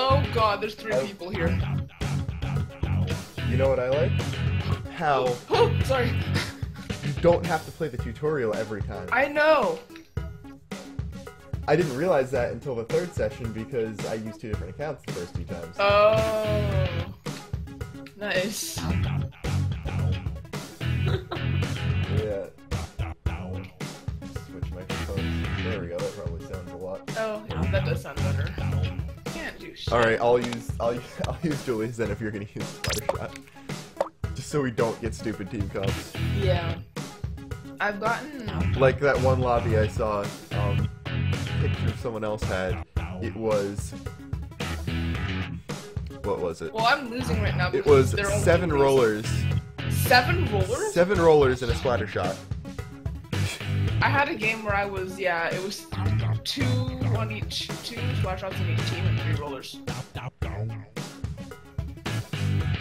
Oh god, there's three people here. You know what I like? How Oh, sorry. you don't have to play the tutorial every time. I know. I didn't realize that until the third session because I used two different accounts the first two times. Oh. Nice. Yeah. Switch microphones. There we go. That probably sounds a lot. Oh, yeah, that does sound better. Shit. All right, I'll use I'll use, I'll use dualies then if you're gonna use Splatter Shot, just so we don't get stupid team comps. Yeah. I've gotten. Like that one lobby I saw, um, picture someone else had. It was what was it? Well, I'm losing right now. It was seven rollers, Seven rollers? seven rollers and a splatter shot. I had a game where I was, yeah, it was two on each, two splash shots on each team and three rollers.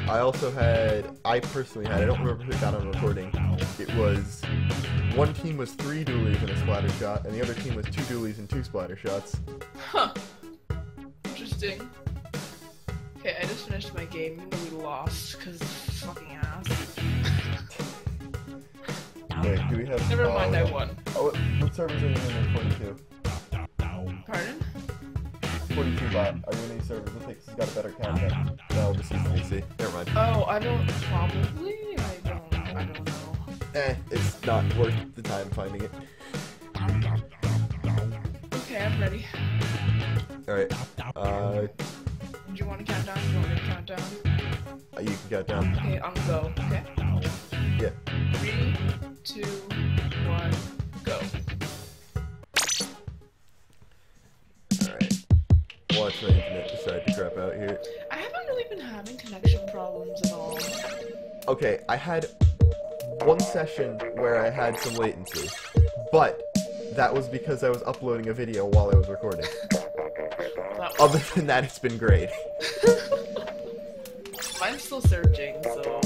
I also had, I personally had, I don't remember who got on recording. It was, one team was three dualies and a splatter shot, and the other team was two dualies and two splatter shots. Huh. Interesting. Okay, I just finished my game, even though we lost, because fucking ass. Wait, do we have? Never mind, I oh, won. Oh, what, servers are you in in 42? Pardon? 42 bot. Are you in any servers? I think he's got a better count. No, this is VC. Never mind. Oh, I don't, probably? I don't, I don't know. Eh, it's not worth the time finding it. Okay, I'm ready. Alright. Uh, Do you want to count down? Do you want me to count down? you can count down. Okay, on go, okay? Yeah. Three, two, one, Watch my internet decide to crap out here. I haven't really been having connection problems at all. Okay, I had one session where I had some latency, but that was because I was uploading a video while I was recording. That Other than that, it's been great. Mine's still searching, so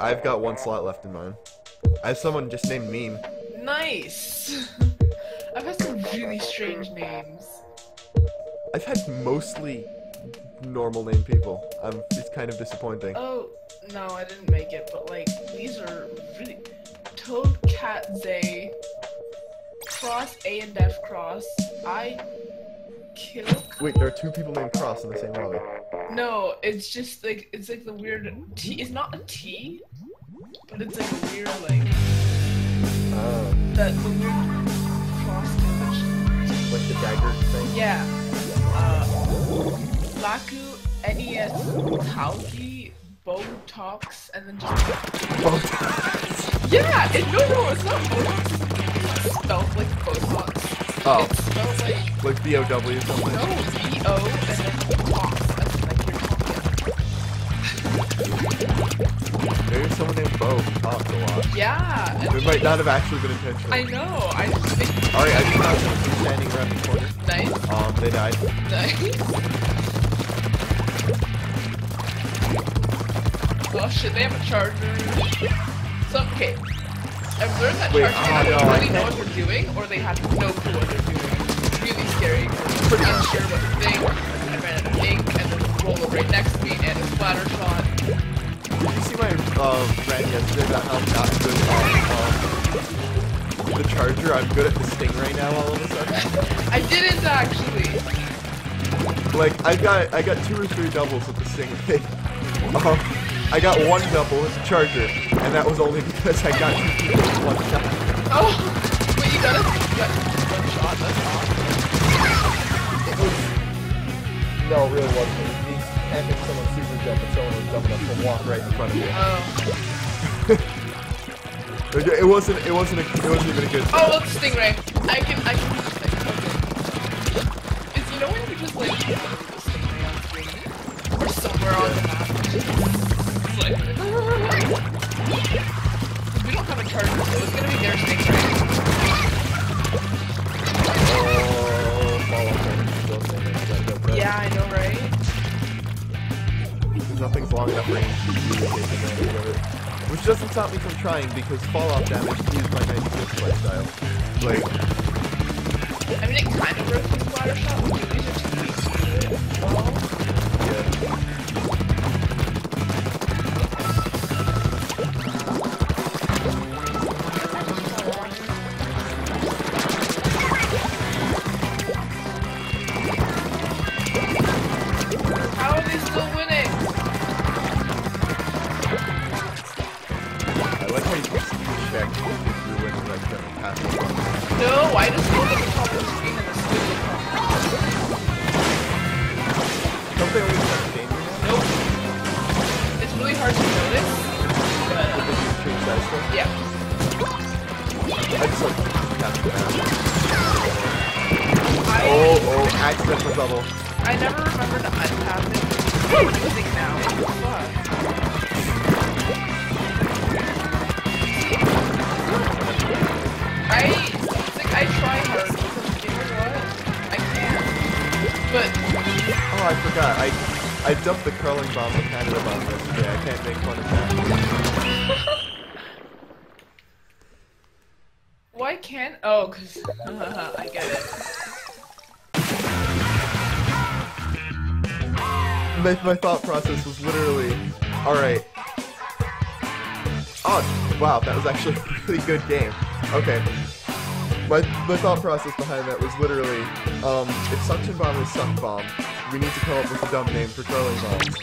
I've got one slot left in mine. I have someone just named Meme. nice. I've had some really strange names. I've had mostly normal named people. Um, it's kind of disappointing. Oh no, I didn't make it, but like these are really Toad Cat Zay Cross A and F Cross I kill. Wait, there are two people named Cross in the same lobby. No, it's just like it's like the weird T. It's not a T, but it's like a weird like Oh, that the weird cross convention. like the dagger thing. Yeah. Uh, Laku, NES, Tauki, Botox, and then just. Botox? Yeah! It, no, no, it's not Botox. It's spelled like Botox. Oh. It's spelled like. Like B O W or something. No, B O and then Tox, as in like There's someone named Bo talks a lot. Yeah! It might not have actually been intentional. I know, I just think. Alright, I just found someone standing around the corner. Nice, Um, they died. nice. Oh shit, they have a charger. So, okay. I've learned that Wait, chargers oh, no, really know what they're doing, or they have no clue what they're doing. It's really scary. Pretty unsure what to think. I ran out of ink, and a roller right next to me, and a splatter shot. Did you see my um, rant yesterday about how I'm not good at um, the charger? I'm good at the sting right now all of a sudden. I didn't actually. Like, I got I got two or three doubles with the sting thing. Um, I got one double with the charger, and that was only because I got two people in one shot. Oh, but you got a you got one shot. That's awesome. It was... No, it really wasn't. It was me camping someone super jump and someone was dumb enough to walk right in front of me. Oh, It it wasn't. It wasn't. A, it wasn't even a good. oh, that's stingray. I can I can do this thing. Okay. Is you know when you just like put a stingray on screen or somewhere on the map? It's like we don't have a charger, so it's gonna be their stingray. Oh, fall off damage still standing. Gotta go for it. Yeah, I know, right? Because nothing's long enough range to really take advantage of it. Which doesn't stop me from trying because fall-off damage is my 96 playstyle. Like, I mean, it kind of works with shot, but are too weak to do it well. Uh, I get it. My, my thought process was literally, all right. Oh, wow, that was actually a really good game. Okay. My, my thought process behind that was literally, um, if suction bomb is suck bomb, we need to come up with a dumb name for curling bombs.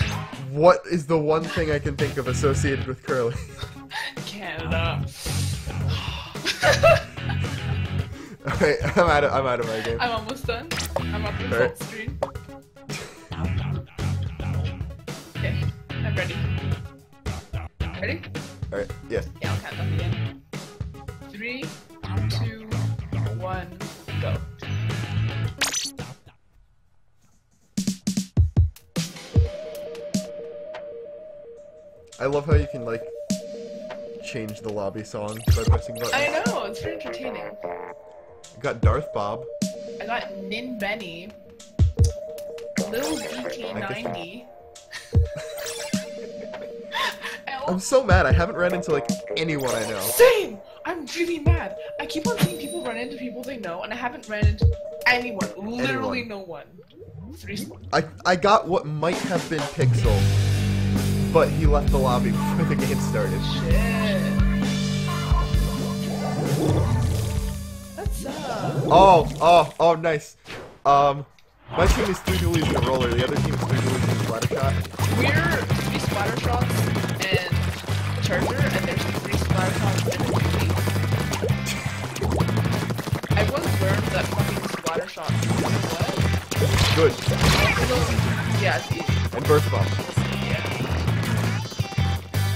What is the one thing I can think of associated with curling? Canada. Alright, I'm out of I'm out of my game. I'm almost done. I'm up the result screen. Okay, I'm ready. Ready? Alright, yeah. Yeah, I'll count them again. Three, two, one, go. I love how you can like change the lobby song by pressing buttons. I know, it's very entertaining. Got Darth Bob. I got Nin Benny, Lil DK90. I'm so mad. I haven't ran into like anyone I know. Same! I'm really mad. I keep on seeing people run into people they know, and I haven't ran into anyone. Literally Anyone. no one. Three. I I got what might have been Pixel, but he left the lobby before the game started. Shit. Oh, oh, oh, nice. Um, my team is three dualies and a roller. The other team is three dualies and a splatter shot. We're three splatter shots and charger, and there's three splatter shots and a dualie. I once learned that fucking splatter shots. What? Good. Yeah, it's easy. And burst bomb. Yeah.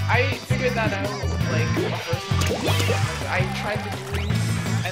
I figured that out like the first time. I tried the dueling,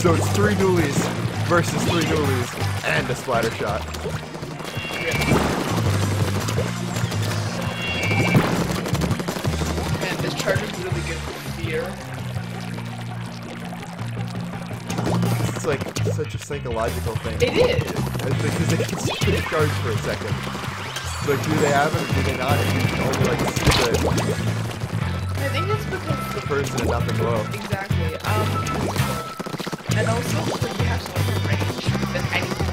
So it's three dualies versus three dualies and a splatter shot. Man, this charger's really good for fear. It's like such a psychological thing. It is. Because they can charge for a second. It's like, do they have it or do they not? And you can only like see the, I think it's because the person and not the glow. Exactly. Um, and also because we have so much range that anything.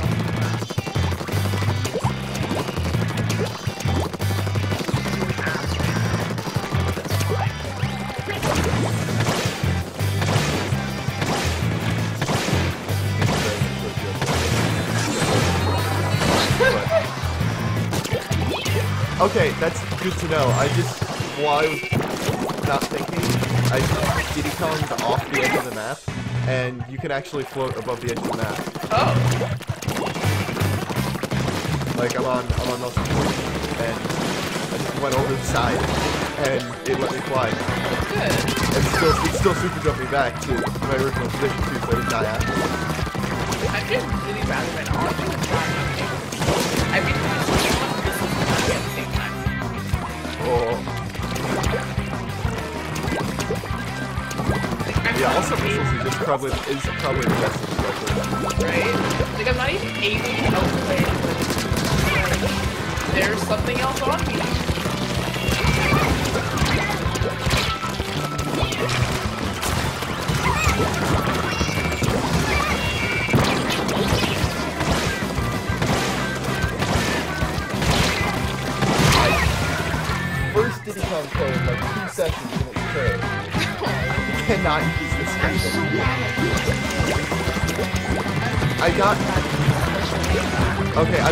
Okay, that's good to know. I just, while I was not thinking, I did diddy konged off the edge of the map, and you can actually float above the edge of the map. Oh, Like I'm on, I'm on Nelson Point, and I just went over the side, and it let me fly. that's good. And still, it's still super jumping back to my original position too, so I didn't die after. I'm feeling really bad right now. I'm gonna try something. I mean, this is not at the same time. Oh, Also, missiles is probably is probably the best right? Like I'm not even outplay anybody. Like, there's something else on me.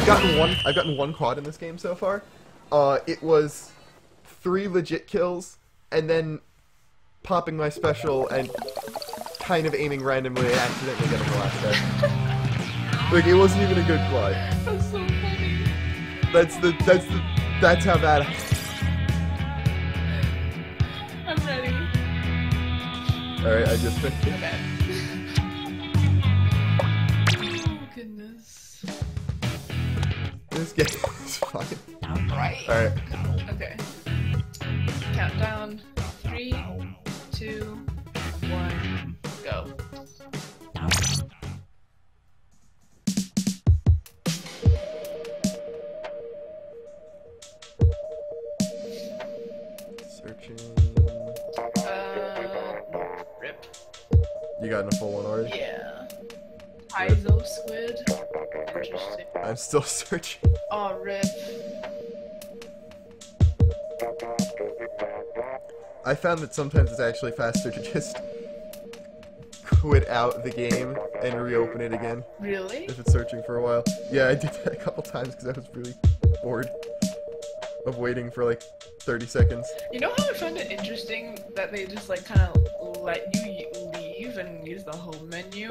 I've gotten one I've gotten one quad in this game so far. Uh it was three legit kills and then popping my special and kind of aiming randomly and accidentally getting the last hit. like it wasn't even a good quad. That's so funny. That's the that's the that's how bad I'm ready. Alright, I just finished. Okay. Game is fucking Right. Alright. Okay. Countdown. Three, two, one, go. Searching Uh, rip. You got in a full one already? Yeah. Squid. Interesting. I'm still searching. Oh, rip. I found that sometimes it's actually faster to just quit out the game and reopen it again Really? if it's searching for a while. Yeah, I did that a couple times because I was really bored of waiting for like 30 seconds. You know how I find it interesting that they just like kind of let you leave and use the home menu,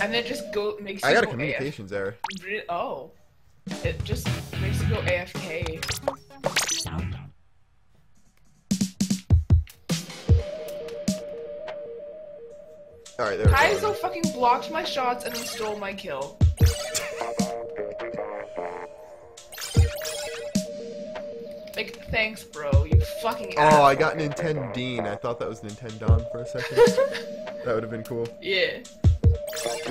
and then just go makes I got a communications error. AF- Re- oh, it just makes you go AFK. Alright, there we go. Kaizo fucking blocked my shots and then stole my kill. Like, thanks, bro. You fucking. Oh, I asshole. got Nintendine. I thought that was Nintendon for a second. that would have been cool. Yeah,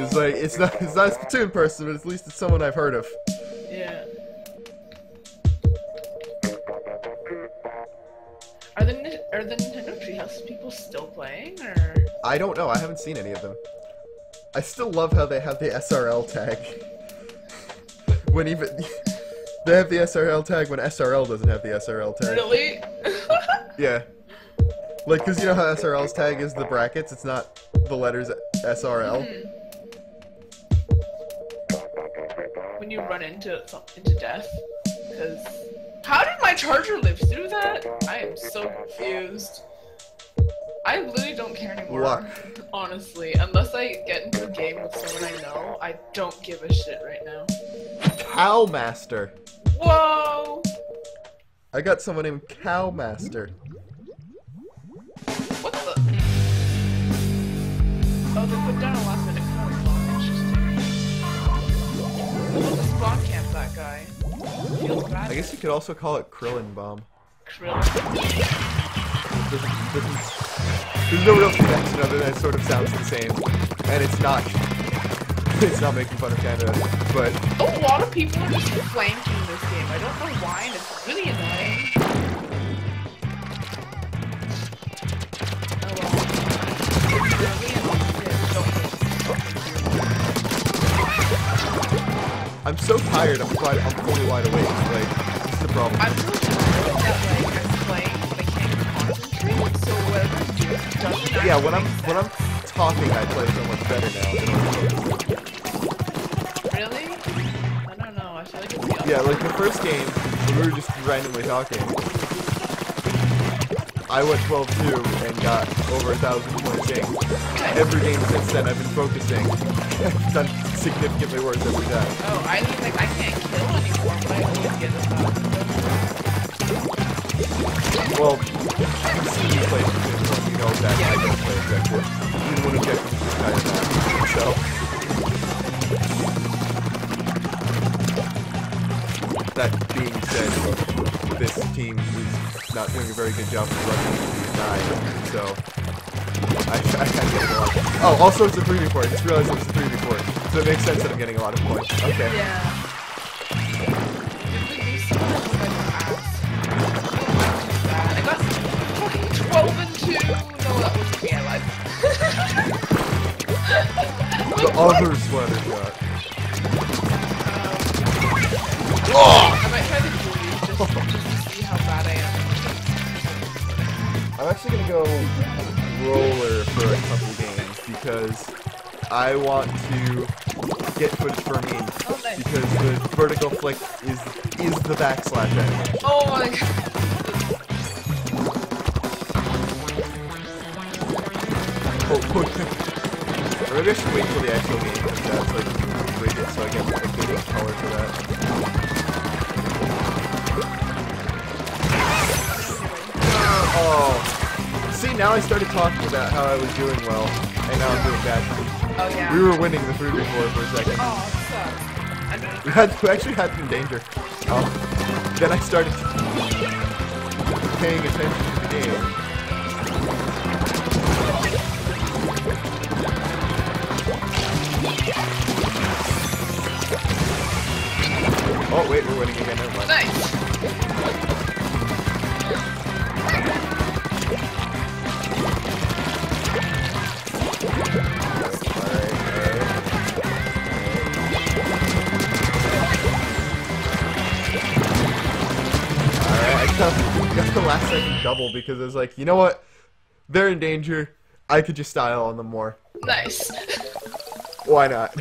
It's like it's not it's not a Splatoon person, but at least it's someone I've heard of. yeah. Are the are the Nintendo Treehouse people still playing, or I don't know. I haven't seen any of them. I still love how they have the SRL tag. when even they have the SRL tag when SRL doesn't have the SRL tag. really? Yeah. Like, cause you know how SRL's tag is the brackets. It's not the letters SRL. Mm-hmm. When you run into into death, because how did my charger live through that? I am so confused. I literally don't care anymore. Luck. Honestly, unless I get into a game with someone I know, I don't give a shit right now. Cowmaster. Whoa! I got someone named Cowmaster. What the? Interesting. What the spawn camp that guy? I guess you could also call it Krillin Bomb. Krill. Doesn't, doesn't, there's no real connection other than it sort of sounds the same. And it's not. It's not making fun of Canada, but A lot of people are just flanking this game. I don't know why, and it's really annoying. I'm so tired. I'm quite, I'm fully wide awake. Like, this is the problem. I'm so tired that like I'm playing, but I can't concentrate. So whatever doesn't Yeah, when I'm actually when I'm talking, I play so much better now. Really? I don't know. I feel like it's the. Yeah, like the first game, when we were just randomly talking, I went 12-2 and got over a thousand points in. Every game since then, I've been focusing. Done significantly worse every time. Oh, I mean, like, I can't kill anymore, but I always get a thousand. Well, you you play you know that I don't play objective. Even when objective is kind of bad. So. That being said, this team is not doing a very good job of running these nine, so I, I kind of get a lot. Oh, also it's a 3v4. I just realized it was a 3v4, so it makes sense that I'm getting a lot of points. Okay. Yeah. I got fucking 12 and 2. No, that wasn't me. I lied. The other splatter shot. I might try the just, just to see how bad I am. actually gonna go roller for a couple games because I want to get footage for me nice. because the vertical flick is is the backslash animation. Oh my god. Oh, or maybe I should wait till the actual game comes out so I can rig it so I get a good color for that. Oh. See, now I started talking about how I was doing well, and now I'm doing bad. Oh yeah. We were winning the food war for a second. Oh, it sucks. We had we actually had some danger. Um, then I started paying attention to the game. Oh wait, we're winning again. Never mind. Nice. I got, the last second double because I was like, you know what? They're in danger. I could just style on them more. Nice. Why not?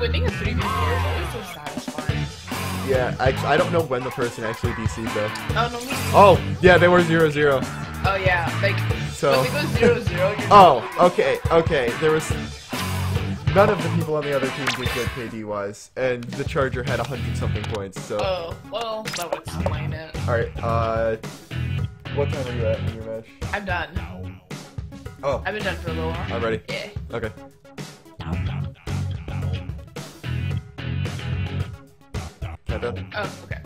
Winning a 3v4 is always so satisfying. Yeah, I, I don't know when the person actually DC'd though. Oh no. Oh, yeah, they were zero zero. Oh yeah, like So- when they go zero zero. You're Oh, okay, okay. There was none of the people on the other team did good KD wise, and the Charger had a hundred something points. So, Oh well, that would explain it. all right. Uh, what time are you at in your match? I'm done. Oh, I've been done for a little while. I'm ready. Yeah. Okay. Countdown? Oh, okay.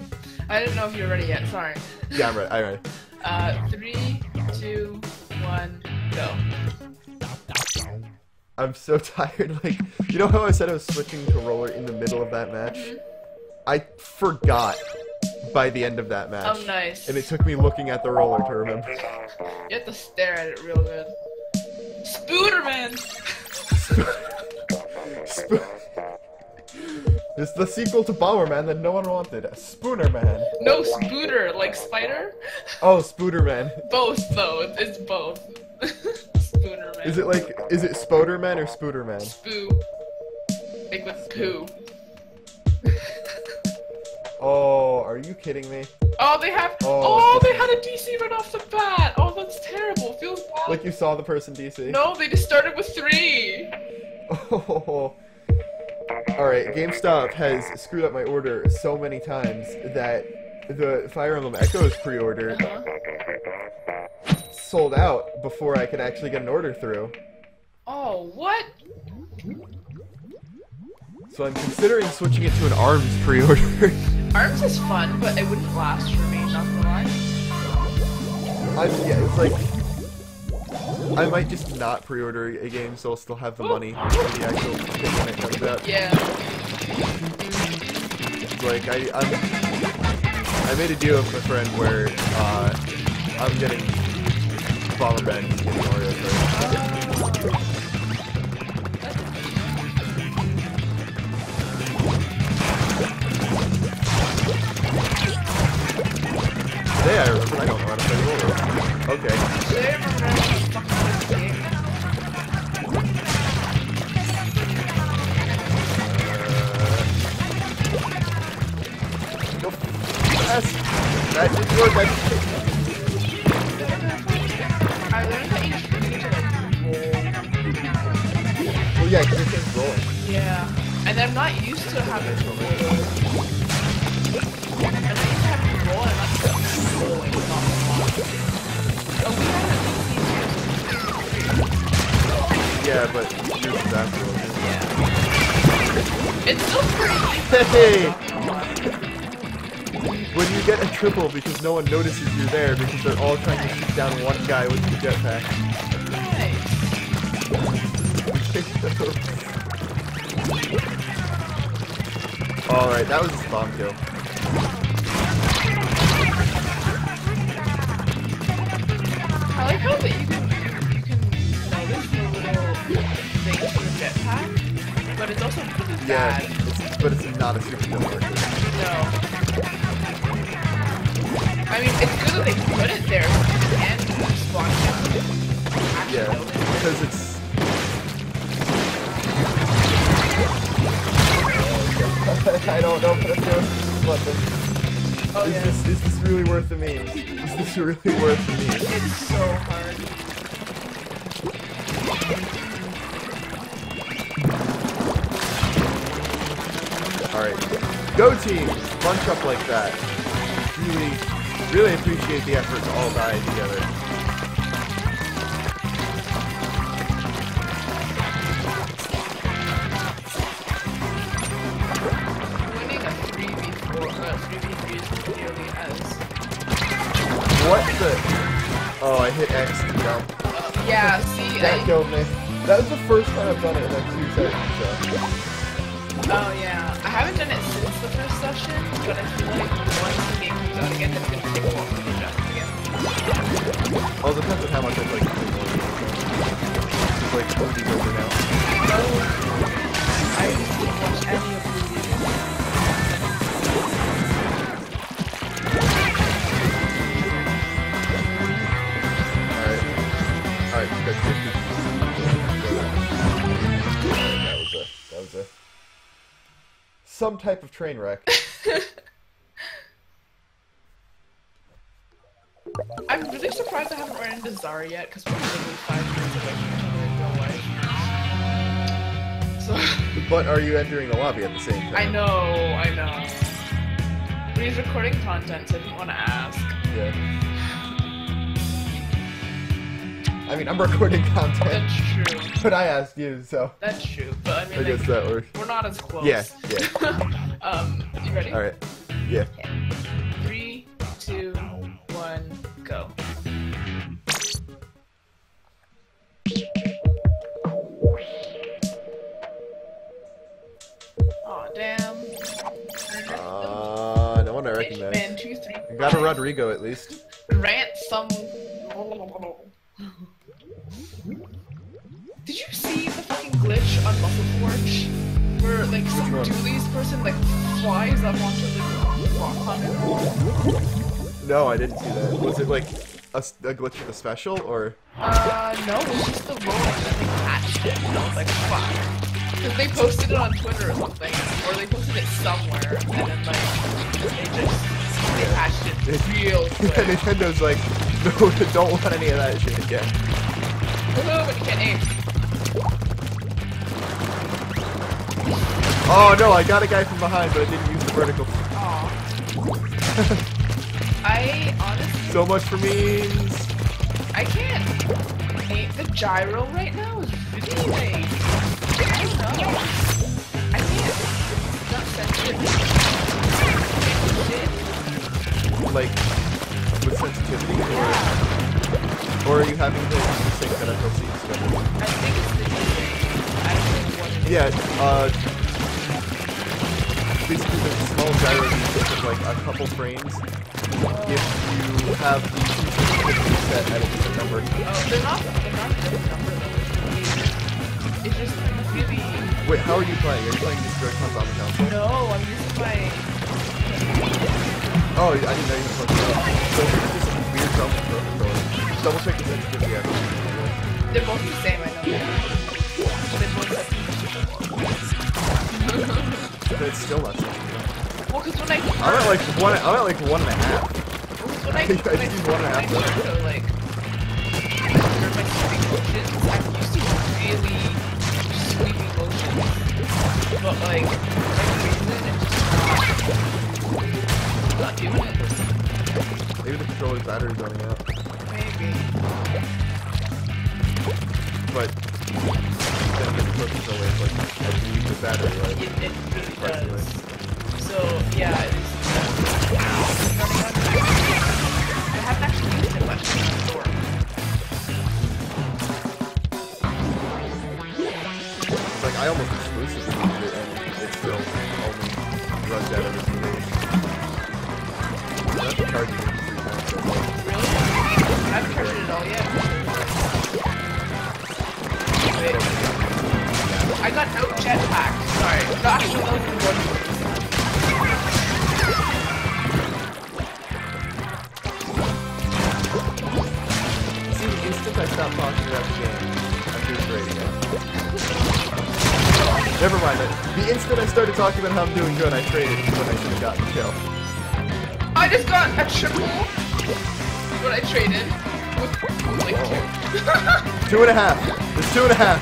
I didn't know if you were ready yet. Sorry. Yeah, I'm ready. I'm ready. Uh, three, two, one, go. I'm so tired. Like, you know how I said I was switching to roller in the middle of that match? Mm-hmm. I forgot by the end of that match. Oh, nice. And it took me looking at the roller to remember. You have to stare at it real good. Spooderman! Sp- it's the sequel to Bomberman that no one wanted. Spoonerman. No, Spooder, like spider? Oh, Spooderman. Both, though. It's both. Is it like, is it Spoderman or Spooderman? Spoo. Like with poo. Oh, are you kidding me? Oh, they have. Oh, Oh, they had a DC right off the bat. Oh, that's terrible. Feels bad. Like you saw the person DC? No, they just started with three. Oh. Alright, GameStop has screwed up my order so many times that the Fire Emblem Echoes pre-order Uh-huh. Sold out before I could actually get an order through. Oh, what? So I'm considering switching it to an ARMS pre-order. Arms is fun, but it wouldn't last for me, not gonna lie. I'm, yeah, it's like I might just not pre-order a game, so I'll still have the money for the actual thing when it comes out. Yeah. Like I, I'm, I made a deal with a friend where uh, I'm getting And Mario first. Today I remember I don't know how to play roller. Okay. Uh, Fast. That didn't work. Well, yeah, because thing's rolling. Yeah. And I'm not used to having to roll. I'm not used to having to roll, and I'm not used to rolling. Not oh, we a Yeah, but afterwards. Yeah. It's still pretty. Hey! When you get a triple because no one notices you're there because they're all trying to shoot down one guy with the jetpack. Nice. Alright, that was a bomb kill. I like how that you can you can notice the little things in the jetpack, but it's also really Yeah, bad. it's, but it's not a super kill. No. I mean, it's good that they put it there and spawn it. Yeah, because it's. I don't know what I'm doing. What the? Oh Is yeah. this is this really worth the memes? Is this really worth the memes? It's so hard. Alright. Go team! Bunch up like that. Really, really appreciate the effort to all die together. Winning a 3v4 or a 3v3 is nearly as. What the? Oh, I hit X to jump. Yeah, see, That I, killed me. That was the first time I've done it in like two seconds, so. oh yeah, I haven't done it since the first session, but I feel like once it's again. Well, it depends on how much I play game. Like, Oldie's over now. I didn't watch any of the videos. Alright. Alright, that's good. That was a, that was a, some type of train wreck. yet, because we're literally five minutes away from each other in real life. So, But are you entering the lobby at the same time? I know, I know. But he's recording content, so I didn't want to ask. Yeah. I mean, I'm recording content, That's true. but I asked you, so That's true. But I mean, I guess like, that works. we're not as close. Yeah, yeah. um, you ready? Alright. Yeah. Three, two, one, go. Got a Rodrigo at least. Grant some. Did you see the fucking glitch on Muscle Forge? Where like some one? dualies person like flies up onto the rock? No, I didn't see that. Was it like a glitch with a special, or? Uh, no, it's just the rolling that they patched it. And I was like, fuck. Because they posted it on Twitter or something, or they posted it somewhere, and then like, they just, they patched it real quick. Nintendo's like, no, don't want any of that shit again. Woohoo, but you can't aim. Oh no, I got a guy from behind, but I didn't use the vertical. Aw. I honestly, So much for memes. I can't aim. The gyro right now is really I know. I can't. It's not sensitive. Like, with sensitivity, or, or are you having to sync that FLC together? I think it's the thing. I don't know what it is. Yeah, uh, basically the small gyro uses of like a couple frames if you have the sensitivity set at a different number. Oh, they're not. They're not a good number though. It's just really. Wait, how are you playing? Are you playing just direct on the console? No, I'm using my. Oh, I didn't know you were playing that. So it's just a weird pro controller, double check the sensitivity after. They're both the same. I know. They both have But it's still not. Well, because when I I'm at like one. I'm at like one and a half. when I think I when I see one and a half when I left. like learn my sweeping motions, I'm used to really motions, but like for some reason it's just not, not doing it. Maybe the controller's battery's running out. Maybe. But then the controller is like a week of battery, right? It, it really Personally. does. So yeah, it is. Running on. I haven't actually used it much before. Like I almost exclusively use it, and it still only runs out every it I got no jetpack. Sorry. Not even those one. See, the instant I stop talking about the game, I'm just. Never mind it. The instant I started talking about how I'm doing good, I traded when I should have gotten killed. I just got a triple. What I traded with like two. Two and a half. It's two and a half.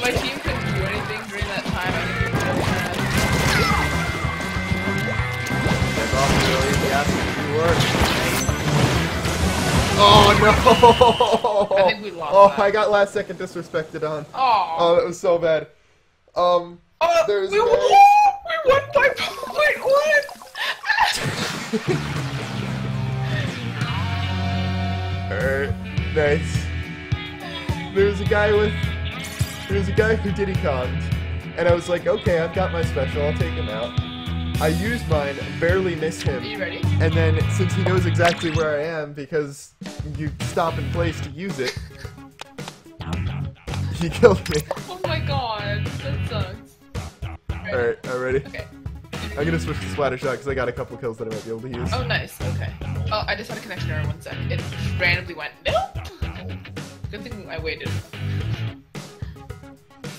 My team couldn't do anything during that time, I think we would have That's off, Billy. He asked me to do work. Oh no! I think we lost Oh, that. I got last second disrespected on. Aw. Oh, that was so bad. Um, Oh, there's we, May. Alright, nice. There's a guy with. There's a guy who Diddy Konged, and I was like, okay, I've got my special, I'll take him out. I used mine, barely miss Are him, you ready? and then since he knows exactly where I am because you stop in place to use it, he killed me. Oh my god, that sucks. Alright, I'm ready. Okay. I'm gonna switch to splatter shot because I got a couple kills that I might be able to use. Oh, nice. Okay. Oh, I just had a connection error. One sec. It randomly went. Nope. Good thing I waited.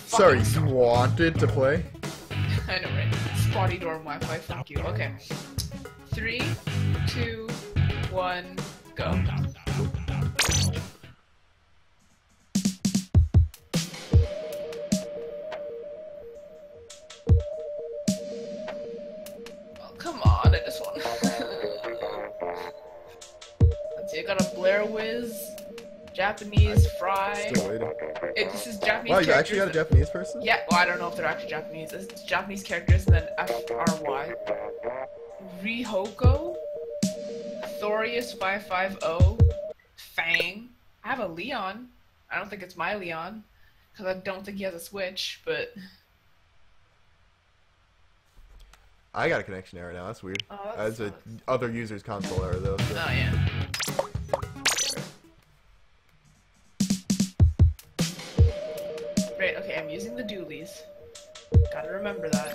Sorry, you wanted to play? I know, right? Spotty dorm Wi-Fi. Fuck you. Okay. Three, two, one, go. See. I got a Blair Wiz, Japanese fry. Still waiting. It, this is Japanese. Wow, you actually got a Japanese person? yeah, well, I don't know if they're actually Japanese. It's Japanese characters and then F R Y. Rihoko, Thorius five five zero, Fang. I have a Leon. I don't think it's my Leon because I don't think he has a Switch. But I got a connection error now. That's weird. Oh, that As a other user's console error though. so- oh yeah. Using the dualies. Gotta remember that.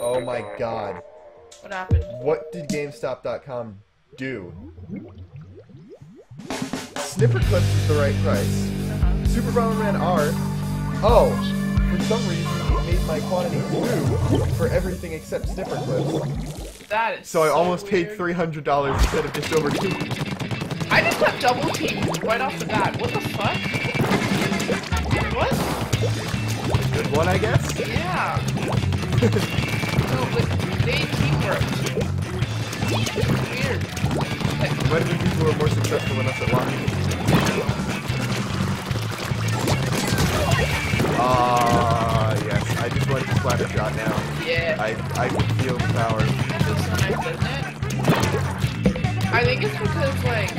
Oh my god. What happened? What did GameStop.com do? Snipper clips is the right price. Uh-huh. Super Bomberman R. Oh, for some reason it made my quantity blue for everything except snipper clips. That is. So I almost weird. paid three hundred dollars instead of just over two. I just got double teamed right off the bat. What the fuck? What? Good one, I guess. Yeah. no, but they teamworked. Weird. Like, Might have been people who are more successful than us at launch. Ah, yes. I just went to splatter shot now. yeah. I I can feel the power. I think it's because, like,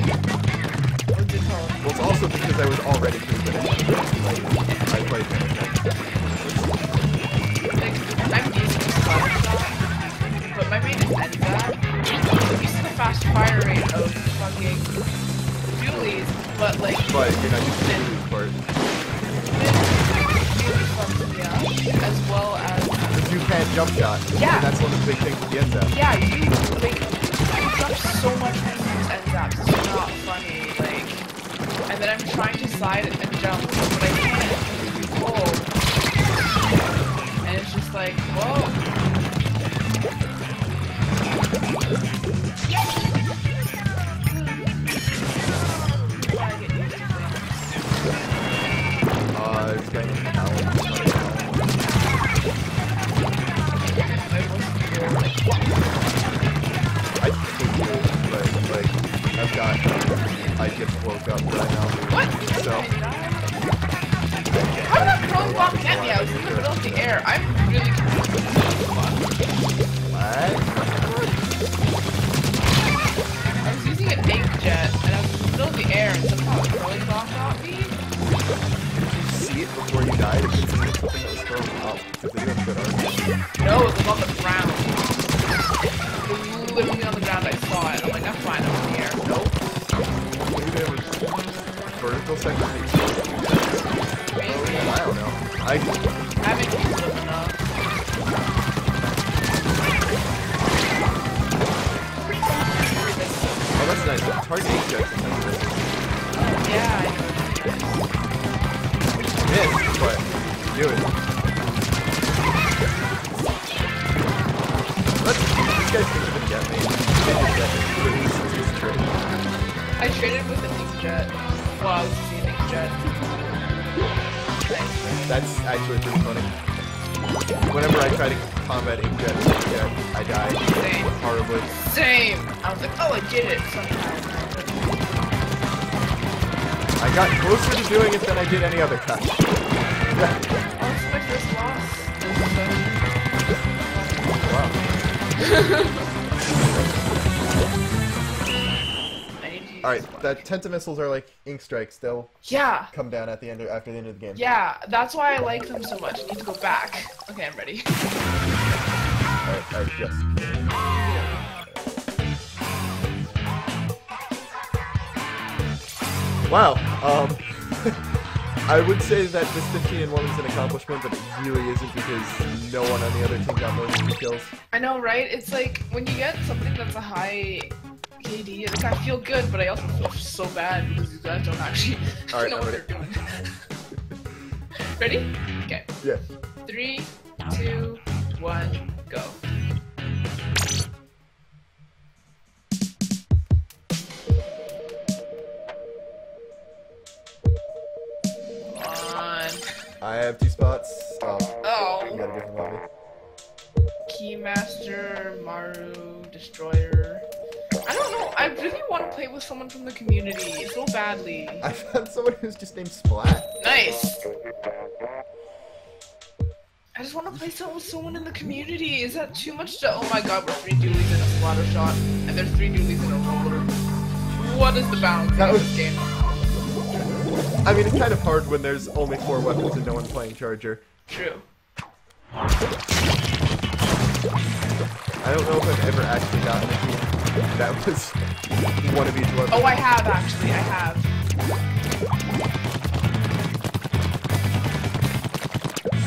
what's it called? Well, it's also because I was already pretty good at it. Like, I played Panic Like, I'm used to Splatter Shot, but my main is NZAP. I'm used to the fast fire rate of fucking dualies, but, like, But you're not used to part. Yeah, as well as Because you can't jump shot. Yeah. And that's one of the big things with the end zone. yeah, you like you jump so much when you use N-ZAPs. It's not funny, like. And then I'm trying to slide and jump, but I can't because you pull. And it's just like, whoa. Gotta I just woke up right now. What? So, How did that throwing block at me? I was in the middle of the air. I'm really confused. what? I was using an inkjet and I was in the middle of the air and somehow a throwing block got me. Did you see it before you died? It was something that was up. Because they have good. No, it was on the ground. second I don't know. I haven't used them enough. Oh, that's nice. It's hard to eject sometimes. Yeah. But do it. I traded with a Duke Jet. Using. Thanks. That's actually pretty funny. Whenever I try to combat inkjet, inkjet I die Same. horribly. Same. I was like, oh, I did it somehow. I got closer to doing it than I did any other time. Oh, this is my first loss. wow. I need to use Alright, this one. that Tenta missiles are like ink strikes. They'll Yeah. come down at the end of, after the end of the game. Yeah, that's why I like them so much. I need to go back. Okay, I'm ready. Alright, alright, yes. Wow. Um, I would say that this 15 and 1 is an accomplishment, but it really isn't because no one on the other team got more than two kills. I know, right? It's like when you get something that's a high KD, like I feel good, but I also feel so bad because you guys don't actually Alright, know I'm what ready. they're doing. ready? Okay. Yeah. Three, two, one, go. On. I have two spots. Oh, oh. you Oh. got a different lobby. Keymaster, Maru, Destroyer. I don't know. I really want to play with someone from the community so badly. I found someone who's just named Splat. Nice. I just want to play some with someone in the community. Is that too much to? Oh my god, we're three dualies in a splatter shot, and there's three dualies in a roller. What is the balance That of was- this game? I mean, it's kind of hard when there's only four weapons and no one playing Charger. True. I don't know if I've ever actually gotten a team that was one of each weapon. Oh, I have actually. I have.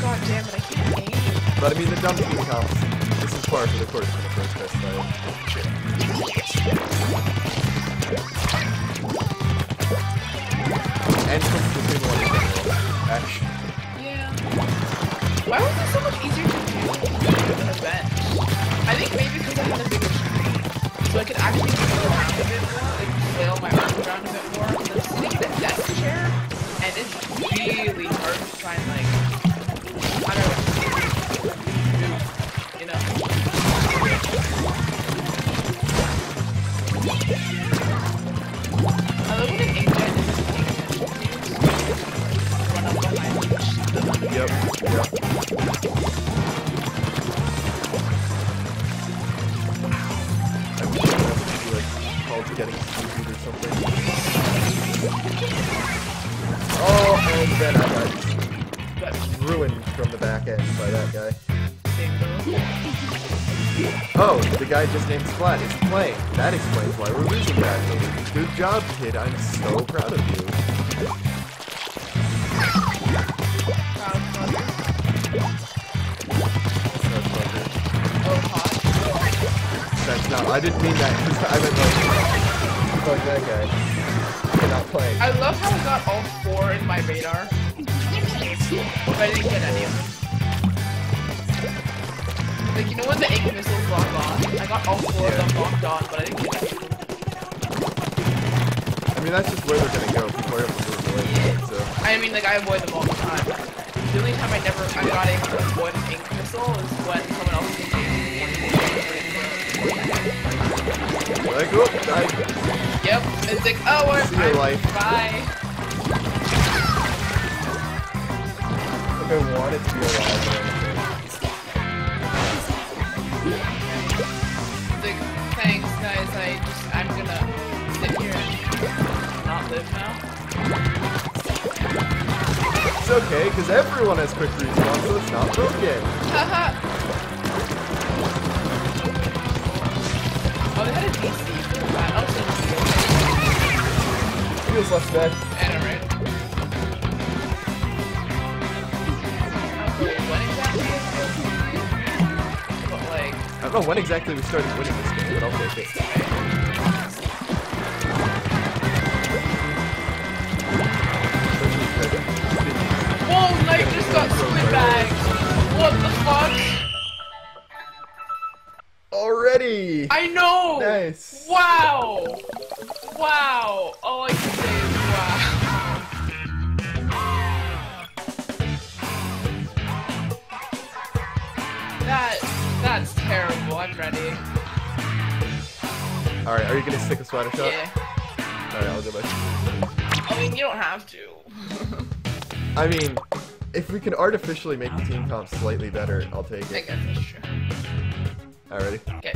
God damn it! I can't aim. But I mean, the dumb team counts. This is par for the course for the first test fire. And same one in general. Actually, Yeah. Why was it so much easier to do than a bench? I think maybe because I had a bigger. So I could actually move around a bit more, like flail my arms around a bit more. Than sitting in a desk chair, and it's really hard to and like, I don't know, move, you know? Yep, yep. Getting stupid or something. Oh, and then I got ruined from the back end by that guy. Oh, the guy just named Splat is playing. That explains why we're losing badly. Good job, kid. I'm so proud of you. Proud mother. That's not fucking- Oh, hot. That's not. I didn't mean that. I meant like. Fuck that guy. You're not. I love how I got all four in my radar. But I didn't get any of them. Like, you know when the ink missiles lock on? I got all four of them locked on, but I didn't get any of them. I mean, that's just where they're gonna go. People are able to avoid it, so. I mean, like, I avoid them all the time. The only time I never I got able to avoid an ink missile is when someone else was Like, oh, I, Yep, it's like, oh, we're See you, I'm- life. Bye. like I wanted to be alive. Like, thanks, guys. I just, I'm gonna sit here and not live now. It's okay, because everyone has quick respawn, so it's not broken. Haha. oh, they had a DC what exactly is this? But like, I don't know when exactly we started winning this game, but I'll take it. whoa, Knight just got squid bagged. What the fuck? Already! I know. Nice. Wow. Wow! I'm ready. Alright, are you gonna stick a splatter shot? Yeah. Alright, I'll do my. I mean, you don't have to. I mean, if we can artificially make the team comp slightly better, I'll take it. I guess that's true. Alrighty. Okay.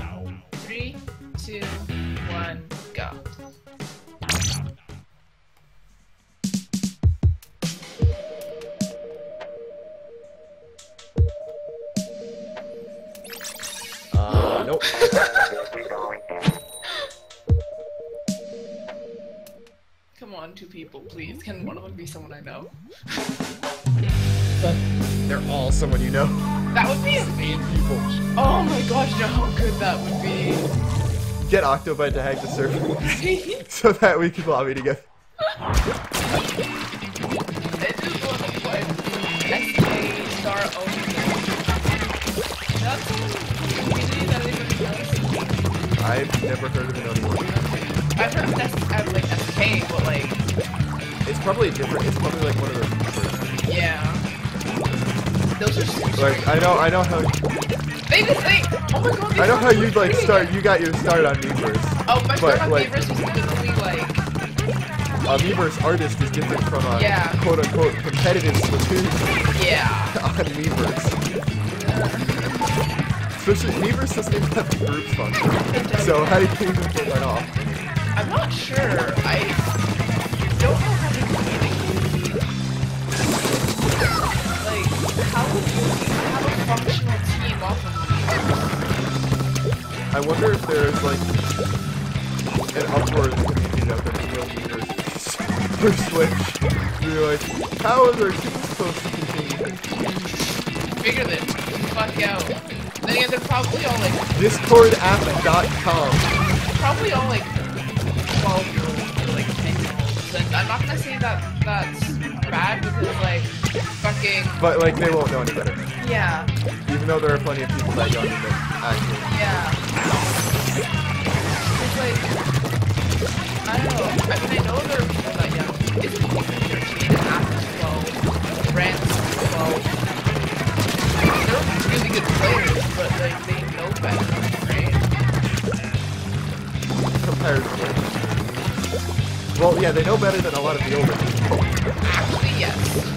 Three, two, one, go. Nope. Come on, two people, please. Can one of them be someone I know? They're all someone you know. That would be amazing. People. Oh my gosh, you know how good that would be. Get Octobite to hack the server so that we can lobby together. I've never heard of it anyone. I've heard of S- of, like SK, but like, It's probably different. It's probably like one of the. yeah. Those are so Like I know, I know how. They just like, oh my god, I know how you'd like start. You got your start on Miiverse. Oh, my but, start on like- Favorites was literally like, A Miiverse artist is different from a Yeah. quote unquote competitive Splatoon yeah. on Miiverse. Especially even have the groups function. So how do you even pull that off? I'm not sure. I don't know how to communicate. Like, how would you have a functional team off of I wonder if there's like an upward community out there for real Miiverse for Switch. You're like, how is our team supposed to continue? Figure this fuck out. Then again, they're probably all like, DiscordApp.com. probably all like 12 year olds or like 10 year olds. And I'm not gonna say that that's bad because like, fucking, But like they won't know any better. yeah, Even though there are plenty of people that young that actually yeah. It's like, I don't know. I mean, I know there are people that young. It's people who are cheating after 12, Rants 12. They're really good players, but they comparatively. Well, yeah, they know better than a lot of the older people. Actually, yes.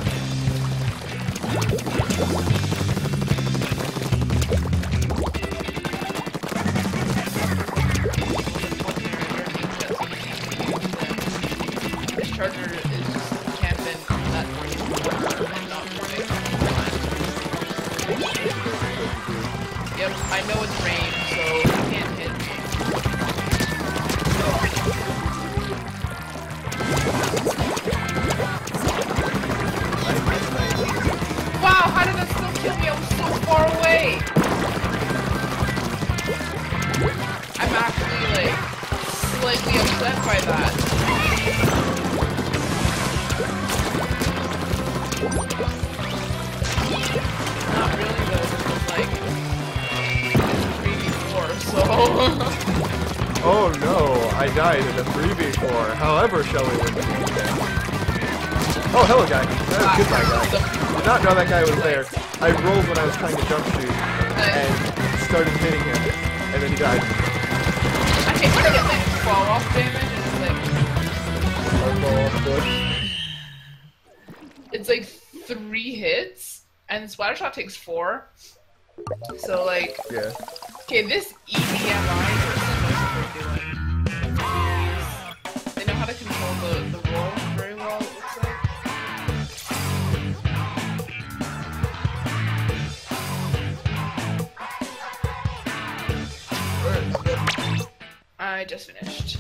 However, shall we win the game then? Oh, hello guy. Uh, goodbye guy. Did not know that guy was there. I rolled when I was trying to jump shoot and started hitting him, and then he died. I hate when I get like fall off damage it's like it's like three hits, and Splatter Shot takes four. So like, Yeah. okay, this EDMI the the. Alright, I just finished.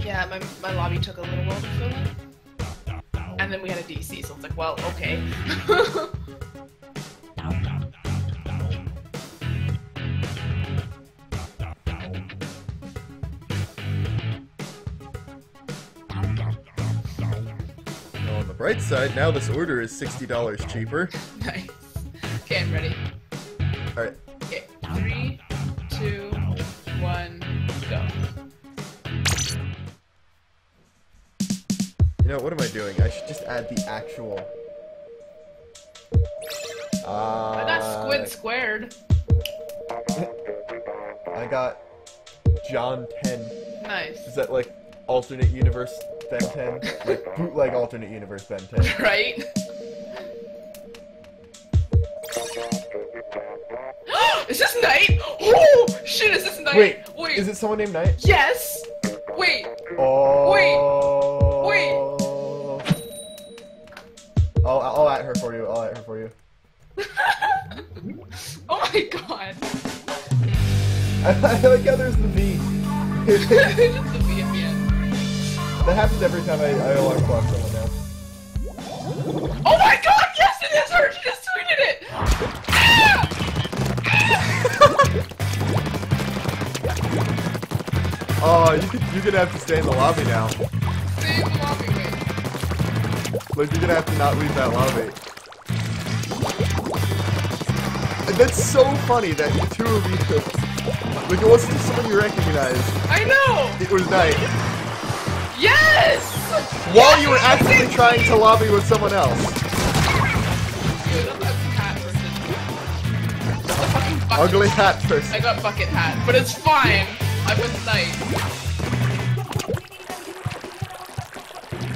Yeah, my my lobby took a little while to fill in. And then we had a DC, so it's like, well, okay. bright side, now this order is $60 cheaper. Nice. Okay, I'm ready. Alright. Okay, three, two, one, go. You know, what am I doing? I should just add the actual. Uh, I got uh, squid squared. I got John 10. Nice. Is that like alternate universe Ben 10? like bootleg alternate universe Ben 10. Right? is this Knight? Oh shit! Is this Knight? Wait, wait. is it someone named Knight? Yes. Wait. Oh. Wait, Wait. I'll, I'll at her for you. I'll at her for you. oh my god. I, I like how there's the V. that happens every time I, I alarm clock someone now. Oh my god! Yes, it is her. She just tweeted it. Ah! Oh, you could you're gonna have to stay in the lobby now. Stay in the lobby, wait. Like you're gonna have to not leave that lobby. And that's so funny that the two of you like it wasn't someone you recognized. I know. It was Knight. Yes. While you were actively trying to lobby with someone else. Dude, I'm a cat person. The fucking bucket. Ugly hat person. I got bucket hat, but it's fine. I'm with Knight.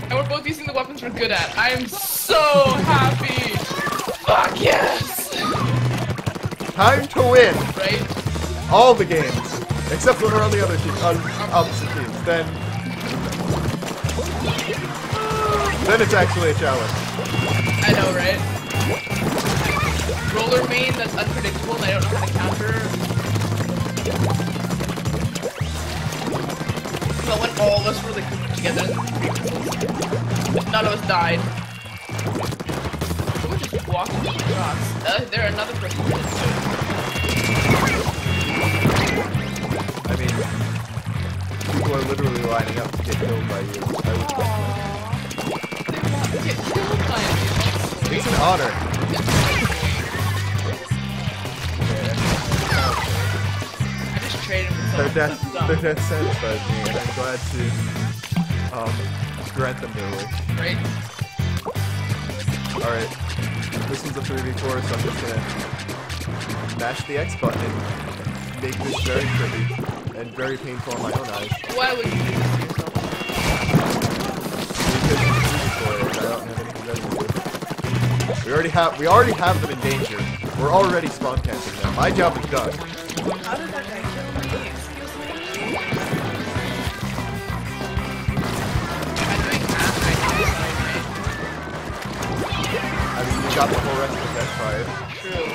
And we're both using the weapons we're good at. I am so happy. Fuck yes. Time to win Right? all the games, except when we're on the other team, on opposite teams. Then, then it's actually a challenge. I know, right? Roller main that's unpredictable and I don't know how to counter. So when all of us were like grouped together, none of us died. Someone just walked into the shots. Uh, there another person did it too. I mean, people are literally lining up to get killed by you. It's an with Their death, their death satisfies me, and I'm glad to um, grant them their wish. right? Alright, this one's a 3v4, so I'm just gonna mash the X button make this very pretty and very painful in my own eyes. Why would you 3v4 and I don't have anything better to do. We already have we already have them in danger. We're already spawn camping them. My job is done. I mean, you got the whole rest of the test fire. True.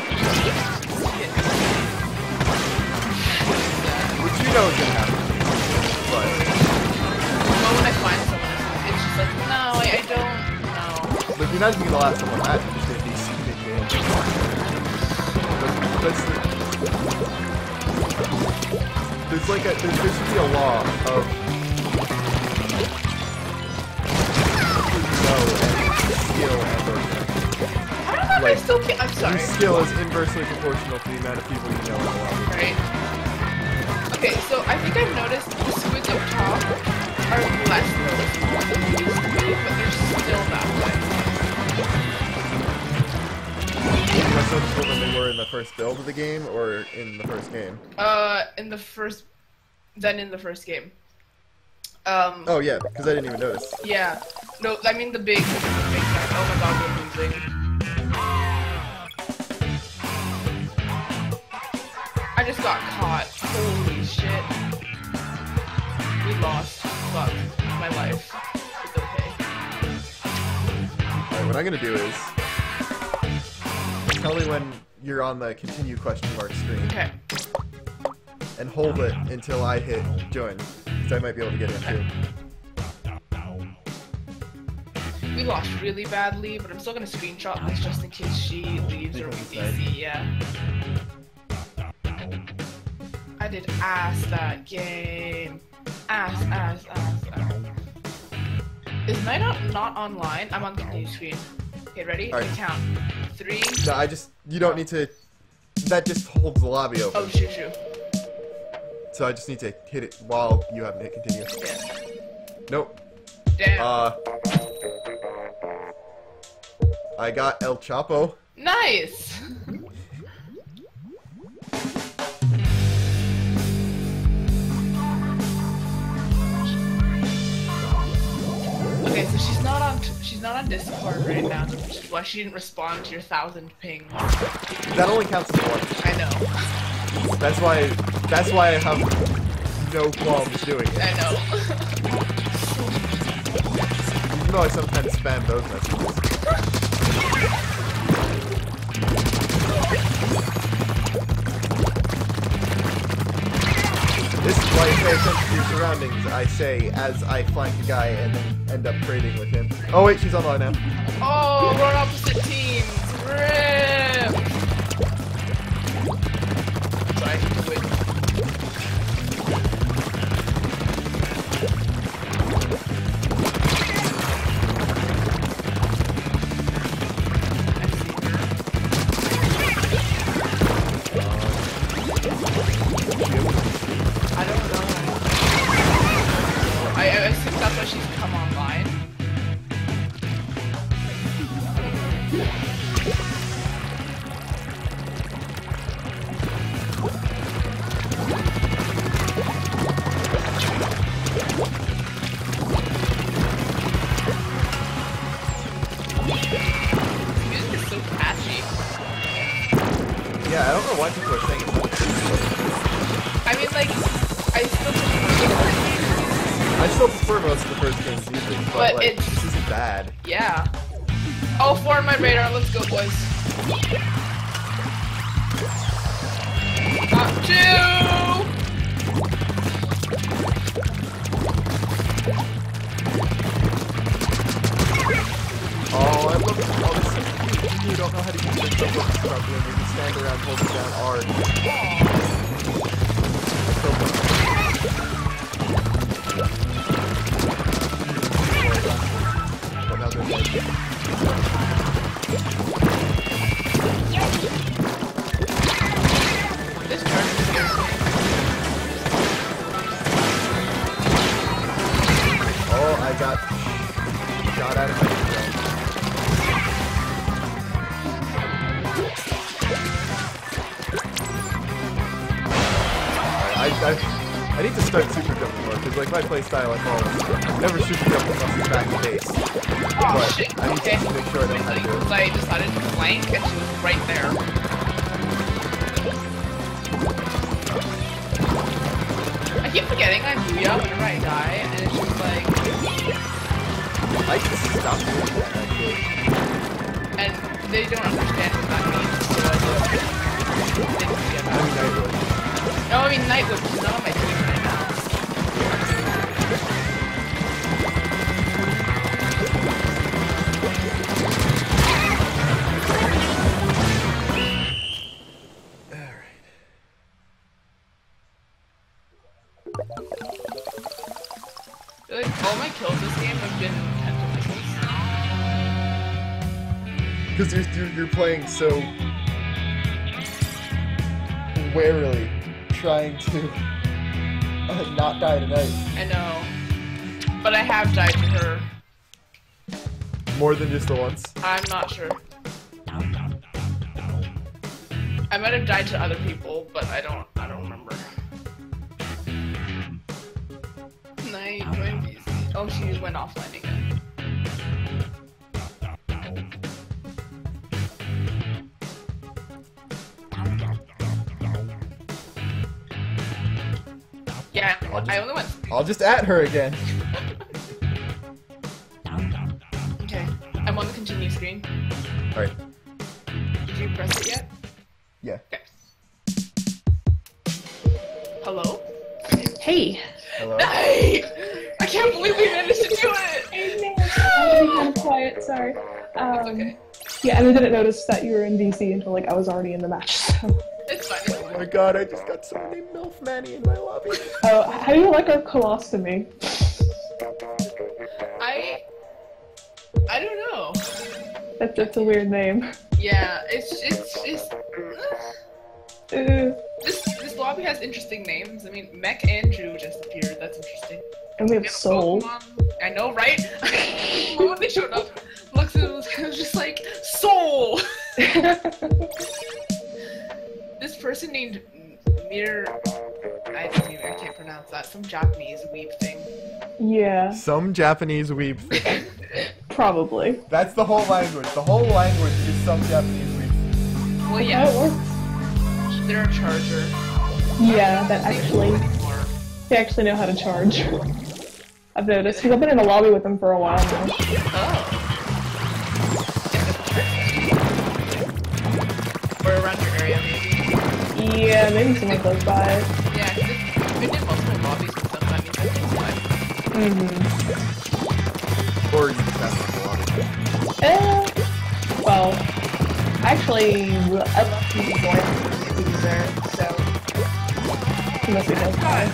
Which you know is gonna happen. You're not gonna be the last one on that, you're just gonna be secret game. That's the, there's like a there's, there should be a law of and skill and I don't know if I still can't. I'm sorry. Your skill is inversely proportional to the amount of people you know in the lobby. Right? Okay, so I think I've noticed the squids up top are less than they used to be, but they're than they were in the first build of the game or in the first game. Uh, in the first, then in the first game. Um, Oh yeah, because I didn't even notice. yeah. No, I mean the big, the big. Oh my god, we're losing. I just got caught. Holy shit. We lost. Fuck. My life. It's okay. Alright, what I'm gonna do is tell me when you're on the continue question mark screen Okay. and hold it until I hit join. Because I might be able to get in too. We lost really badly, but I'm still gonna screenshot this just in case she leaves or we Decide. DC, yeah. I did ass that game. Ass, ass, ass, ass. Is Night Out not online? I'm on the continue screen. Okay, ready? Alright. Okay, count three. No, I just you don't need to. That just holds the lobby open. Oh shoot shoot. So I just need to hit it while you have hit continue. Yeah. Nope. Damn. Uh. I got El Chapo. Nice. Okay, so she's not on she's not on Discord right now, which is why she didn't respond to your thousand ping. That only counts as one. I know. That's why. That's why I have no qualms doing it. I know. Even though I sometimes spam those messages. This is why you pay attention to your surroundings, I say, as I flank a guy and then end up trading with him. Oh wait, she's online now. oh, we're on opposite teams. Rip. Need to win. People are saying I mean, like, I still prefer I still prefer most of the first games usually, but, But like, it's- this isn't bad. Yeah. Oh, four on my radar. Let's go, boys. Got two. Oh, I love all this stuff. You don't know how to use the stand around holding down R. So fun. My playstyle at home, never super jump unless it's back base. Oh, But shit. I need okay. to make sure I know how to do it. I decided to flank, and she was right there. I keep forgetting I'm Yuya whenever I die, and it's just like, I can stop doing that actually. and they don't understand what that means, so I just didn't I mean, would. No, I mean Nightwood, like all my kills this game have been penta. Because you're, you're, you're playing so warily, trying to uh, not die tonight. I know. But I have died to her. More than just the once. I'm not sure. I might have died to other people, but I don't I don't remember. Knight, join VC. Oh, she just went offline again. Yeah, I only went. I'll just at her again. Okay, I'm on the continue screen. Alright. And I didn't notice that you were in VC until like I was already in the match. So. It's fine. Oh my god, I just got someone named MILF Manny in my lobby. Oh, how do you like our colostomy? I. I don't know. That's, that's a weird name. Yeah, it's it's just. Uh, This this lobby has interesting names. I mean, Mech and Drew just appeared. That's interesting. and we have We have Soul. Pokemon- I know, right? when they showed up, looks at it was just like soul. this person named Mir, I don't even I can't pronounce that. Some Japanese weeb thing. yeah, Some Japanese weeb thing. probably. That's the whole language. The whole language is some Japanese weeb. Well, How it yeah, works. they're a charger. Yeah, that actually, they actually know how to charge. I've noticed, because I've been in a lobby with them for a while now. Oh. Yeah, maybe someone close by. Yeah, 'cause if you've multiple lobbies with them, that means that takes time. Mm-hmm. Or you just have to lobby. Eh, well, actually, I left the boy user, so he must be close by.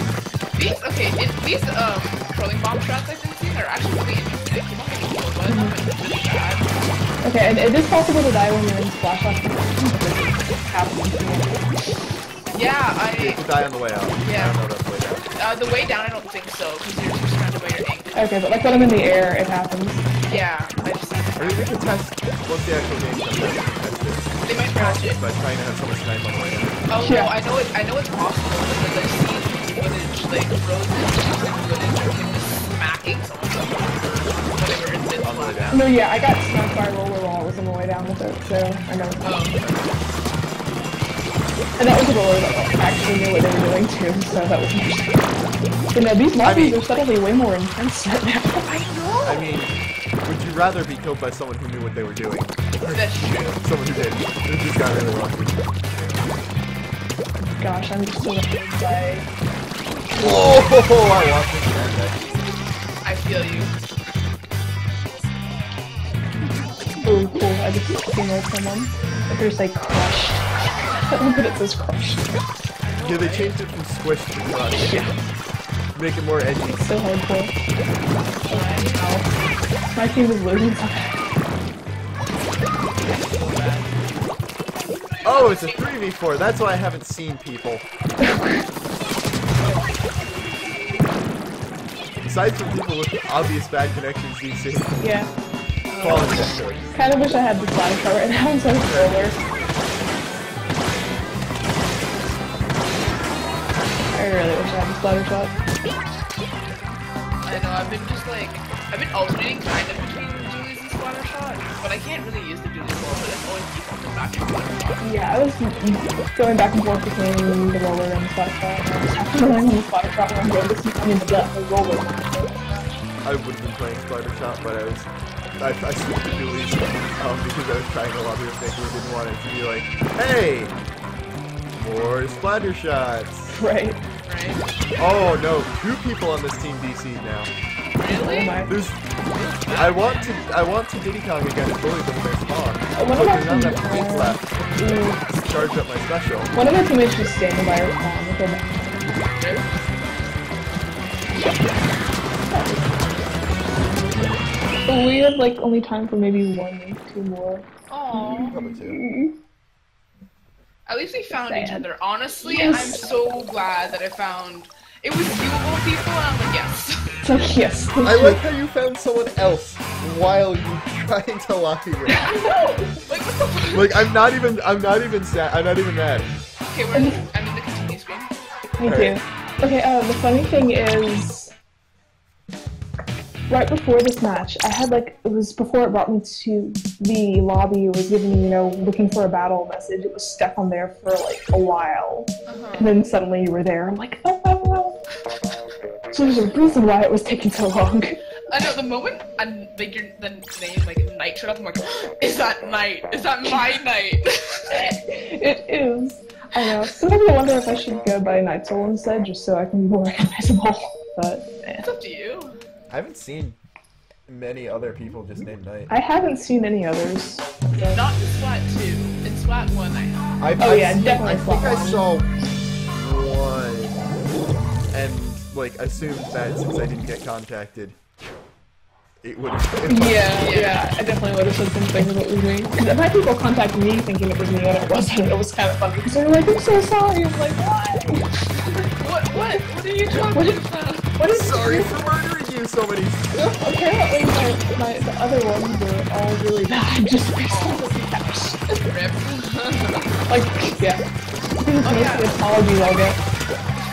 These, okay, it, these, um, curling bomb shots I've been seeing are actually really interesting. They keep on getting killed, but I thought it was really bad. Okay, and it is possible to die when you're in splash off. Happens. Yeah, You I, have to die on the way out. Yeah. I know that's the way down. uh, the way down I don't think so, because you're too surrounded by your ankle. Okay, but like when I'm in the air, it happens. Yeah, I just need I mean, we can test once the actual game comes out. We can test it They might crash it. by trying to have someone snipe on the way down. Oh Yeah. no, I know it. I know it's possible because I've seen footage, like frozen using footage of him just smacking someone when they were in mid On the way down. No, yeah, I got smacked by a roller while I was on the way down with it, so I know. Oh, And that was a roller that actually knew what they were doing too, so that was interesting. But no, these lobbies mean- are suddenly way more intense right now. I know. I mean, would you rather be killed by someone who knew what they were doing? That's true. someone who did. Who just got really lucky. Gosh, I'm just so annoyed by. Whoa! I walked into that. I feel you. Ooh, cool. I just singled someone. If there's like crushed. At it says crushed. Yeah, they changed it from squish to crush. Yeah. Make it more edgy. So hardcore. Wow. My team is losing. Oh, it's a 3v4. That's why I haven't seen people. Aside from people with obvious bad connections, DC. Yeah. Fallen. Kind of wish I had the car right now instead of roller. The splatter shot. I know. I've been just like I've been alternating kind of between dualies and Splatter Shot, but I can't really use the dualies well, but it's always keep on back to Splatter Shot. Yeah, I was going back and forth between the roller and the splatter shot. and I was having to the splatter shot when I'm going to see, I mean, the, the roller. I would have been playing Splatter Shot, but I was. I, I switched to dualies um, because I was trying to lobby with Nick who didn't want it to be like, hey! More splatter shots! Right. Right? Oh no, two people on this team DC now. Oh Really? my. There's. I want to. I want to Diddy Kong again and bully them in their spawn. Uh, one But of our there's not enough team- left Ooh. to charge up my special. One of my teammates just standing by her phone with her Really? But we have like only time for maybe one, maybe two more. Aw. Probably two. At least we found each other. Honestly, Yes. I'm so glad that I found. It was you of all people, and I'm like, yes. It's like yes. thank I you. like how you found someone else while you trying to lobby with. no! Like, what the fuck? Like I'm not even. I'm not even sad. I'm not even mad. Okay, we're I'm in the continue screen. Me too. Okay, uh, the funny thing is, right before this match, I had like, it was before it brought me to the lobby, it was giving me, you know, looking for a battle message. It was stuck on there for like a while. Uh-huh. And then suddenly you were there. I'm like, oh, oh, oh. So there's a reason why it was taking so long. I know the moment and like your the name like Knight showed up, I'm like, is that Knight? Is that my Knight? it is. I know. Sometimes I wonder if I should go by Night Soul instead, just so I can be more recognizable. But eh. it's up to you. I haven't seen many other people just named Knight. I haven't seen any others. so- Not in SWAT two. In SWAT one, I have. I've, Oh, I've yeah, seen- definitely I think I saw one, and like assumed that since I didn't get contacted, it would. Yeah, yeah, I definitely would have said something if it was me. Because I've had people contact me thinking it was me and it wasn't. It was kind of funny because they were like, I'm so sorry. I'm like, why? What? What? What are you talking What is- about? What is Sorry for murdering you, so many. Apparently, my, my the other ones were all really bad just based on the cash. Rip. Like, yeah. Because Oh, most yeah. of the apologies I'll get.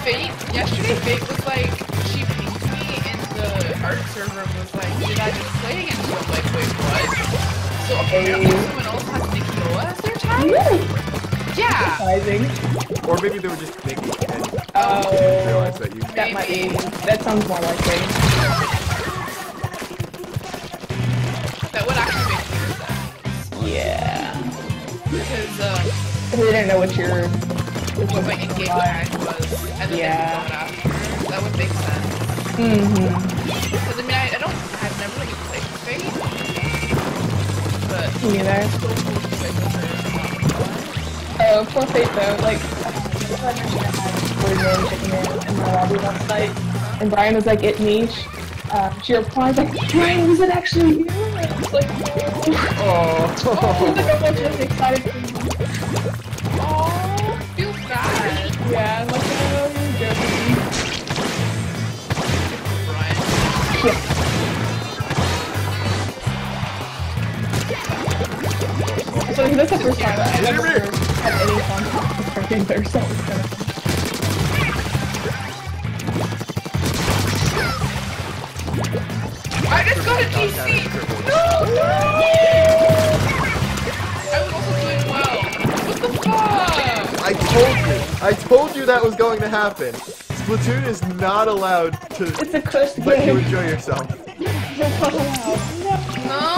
Fate, yesterday Fate was like, she pinged me in the art server and was like, did I just play against you? I'm like, wait, what? So apparently Hey. someone else has Nickiola as their tag? Really Yeah. surprising. Or maybe they were just making it and Oh, realize that you. that might be. That sounds more likely. That would actually make more sense. Yeah. Because, um, If they didn't know what your what my in-game tag was, and then Yeah. they got after, that would make sense. Mm-hmm. Because, I mean, I, I don't, I've never really played Fate, but Me neither. Oh, poor Fate though. Like, I mentioned I had Birdman checking in in my lobby last night, and Brian was like, "It niche." Uh, she replied like, "Brian, was it actually you?" And I was like. Oh. Like, I'm like really excited for you. Oh, feels bad. Yeah, I'm like, "Oh, you're joking." Yeah. So that's the first time had any contact with her either, so it's kind of I just got a DC! No! I was also doing well. What the fuck? I told you. I told you that was going to happen. Splatoon is not allowed to It's a cursed let you enjoy yourself. It's not allowed. No!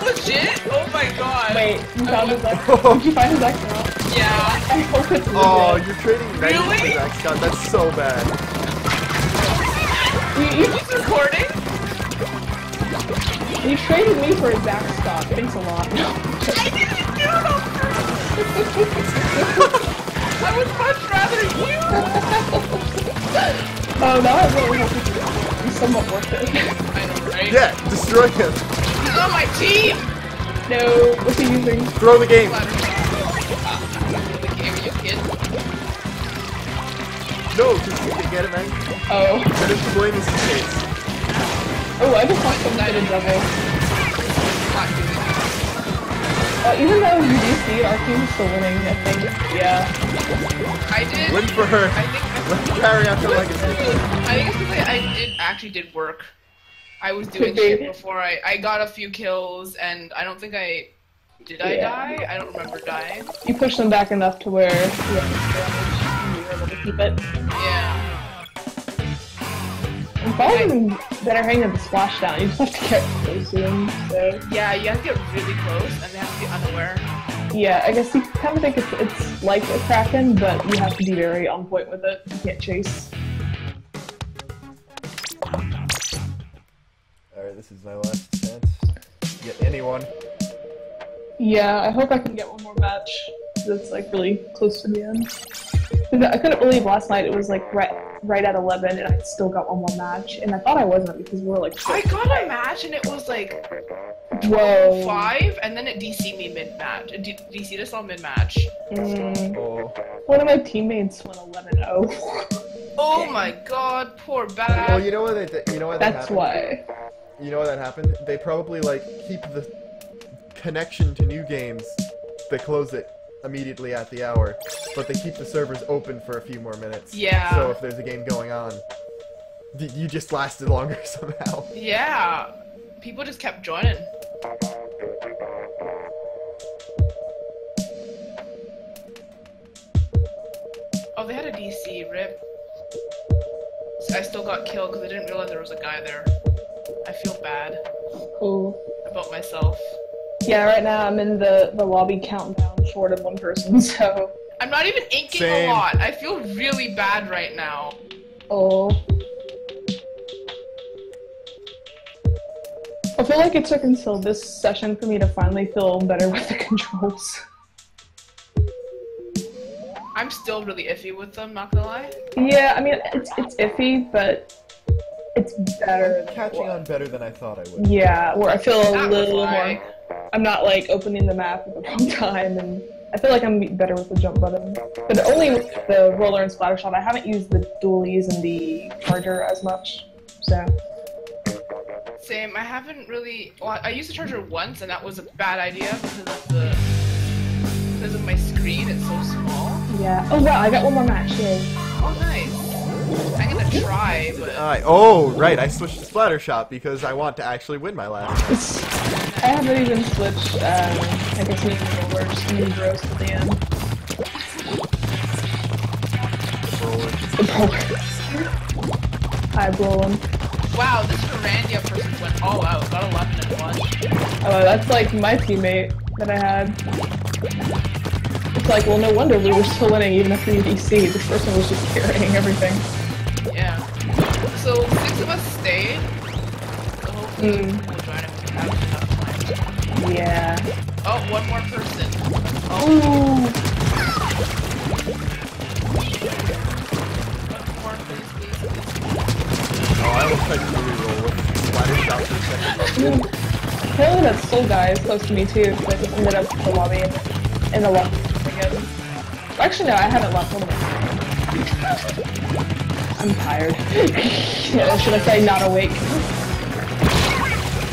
That legit? Oh my god. Wait, you found his X? Oh. Did you find his X now? Yeah. I hope it's legit. Oh, you're trading Megan Really? for Zach Scott. That's so bad. you, you, Who's recording? you traded me for Zach Scott. Thanks a lot. I didn't do it on purpose. I would much rather you. Oh, now I really hope it's it's somewhat worth it. I know, right? Yeah, destroy him. He's on my team. No, what's he using? Throw the game. Ladder shot. The game, you kid. No, just you can get it, man. Oh. And if the blame is his case. Oh, I just want someone to get a double. Not doing it. Uh, even though you DC, our team's still winning, I think. Yeah. I did. Win for her. I think. Let's carry out the legacy. I think it's because I, I did actually did work. I was doing shit before I I got a few kills and I don't think I did I Yeah. die? I don't remember dying. You push them back enough to where you have damage, and you're able to keep it. Yeah. Probably better hang at the splashdown. You just have to get close to them. So Yeah, you have to get really close and they have to be unaware. yeah, I guess you kind of think it's it's like a kraken, but you have to be very on point with it. You can't chase. Alright, this is my last chance. Get anyone. Yeah, I hope I can get one more match. That's like really close to the end. I couldn't believe last night it was like right right at 11 and I still got one more match. And I thought I wasn't because we were like, I got a match and it was like whoa. five and then it DC me mid match. It DC'd us all mid match. Mm, Oh. one of my teammates went 11 0. Oh my god, poor bad. Well, bad. you know what? They, you know what That's happened? why. You know what that happened? They probably like keep the connection to new games. They close it immediately at the hour, but they keep the servers open for a few more minutes. Yeah. So if there's a game going on, you just lasted longer somehow. Yeah. People just kept joining. Oh, they had a DC, rip. I still got killed because I didn't realize there was a guy there. I feel bad Oh. about myself. Yeah, right now I'm in the, the lobby countdown down short of one person, so. I'm not even inking Same. a lot. I feel really bad right now. Oh. I feel like it took until this session for me to finally feel better with the controls. I'm still really iffy with them, not gonna lie. Yeah, I mean, it's, it's iffy, but it's better. than Catching what- on better than I thought I would. Yeah, where I feel a That little more. I'm not like opening the map at the wrong time and I feel like I'm better with the jump button, but only with the roller and splatter shot. I haven't used the dualies and the charger as much, so Same. I haven't really. Well, I used the charger once, and that was a bad idea because of the because of my screen. It's so small. yeah. Oh wow, I got one more match. Yay! Oh, nice. I'm gonna try, but I, oh, right, I switched to Splatter Shot because I want to actually win my last match. I haven't even switched. Um, I guess me and roller just need roast at the end. Roller. The roller. Hi, Brolin. wow, this Mirandia person went all out. Got 11 and one. Oh, that's like my teammate that I had. It's like, well, no wonder we were still winning even after UDC. This person was just carrying everything. Yeah. So six of us stayed. So hopefully Mm. we'll join if we have enough time. Yeah. Oh, one more person. Ooh. One more, please, please, please. Oh, I almost tried to reroll with Splatter Shot for a second. Apparently that soul guy is close to me too, because I just ended up in the lobby in the lobby again. Actually, no, I haven't left one I'm tired. yeah, should I say not awake?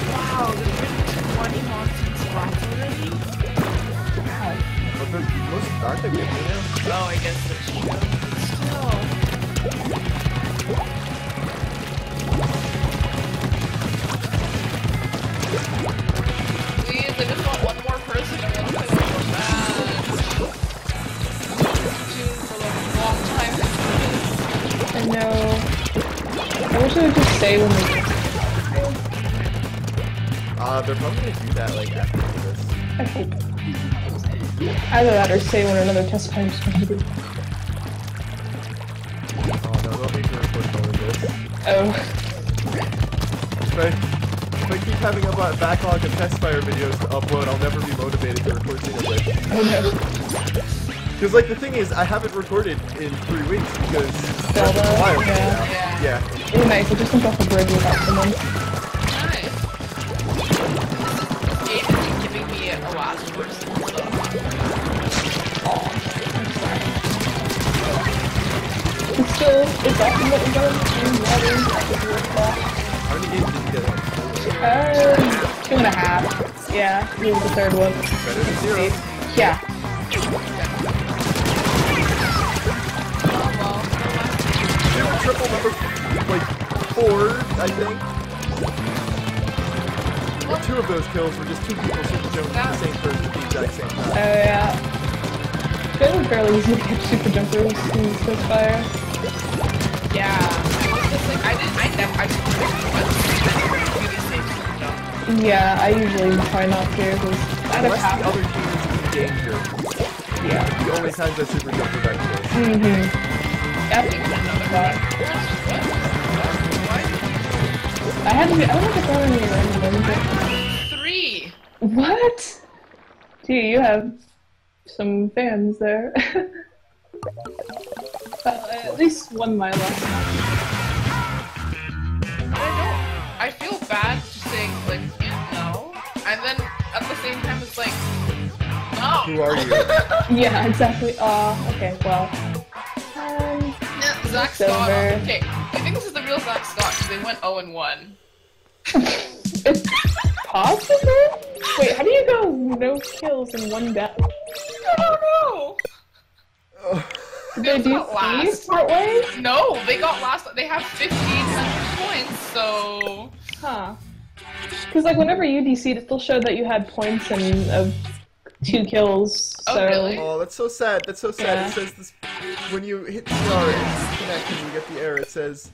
Wow, there's been 20 nonsense spots already? But the most, aren't they winning now? Oh, I guess that's I wish I just say when we. Uh, they're probably gonna do that, like, after this. I hope. Either that or say when another test plan is be. Oh, no, they'll make me record all of this. Oh. If I, if I keep having a ba- backlog of test fire videos to upload, I'll never be motivated to record Xenoblade. Oh no. Because, like, the thing is, I haven't recorded in three weeks because Zelda, yeah. Yeah. Yeah. It was nice. I just jumped off the bridge without someone. Nice. Giving me a last person, so. Aw. I'm sorry. It's still, it's definitely better than water. How many games did you get? Uh, two and a half. Yeah, this is the third one. Better than zero. Yeah. Oh. Triple number, four, I think. Well, two of those kills were just two people super jumping at the same person at the exact same time. Oh time. yeah. It's been fairly easy to catch super jumpers in this fire. Yeah. Because, like, I didn't, I never, I just really safe to jump. Yeah, I usually try not to because out of Unless the half. other team is in danger. Yeah. The only times that super jumper back kills. Mm-hmm. I think but I had to be. I don't think I any random but Three. What? Gee, you have some fans there. uh, at least won my last match. I don't. I feel bad just saying like no, and then at the same time it's like no. Who are you? Yeah, exactly. Aw, okay, well. Zach. Scott. Okay, I think this is the real Zach Scott because they went 0 and 1. it's possible? Wait, how do you go no kills in one death? I don't know. Did they do not last. three part ways? No, they got last. They have 1500 points, so Huh. Because like whenever you DC'd, it still showed that you had points and of two kills. Oh, So really? Oh, that's so sad. That's so sad. Yeah. It says this when you hit the star and disconnect and you get the error. It says